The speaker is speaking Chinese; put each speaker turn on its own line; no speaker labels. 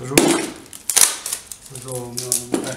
我说，我说我没有那么爱。